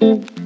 Mm-hmm.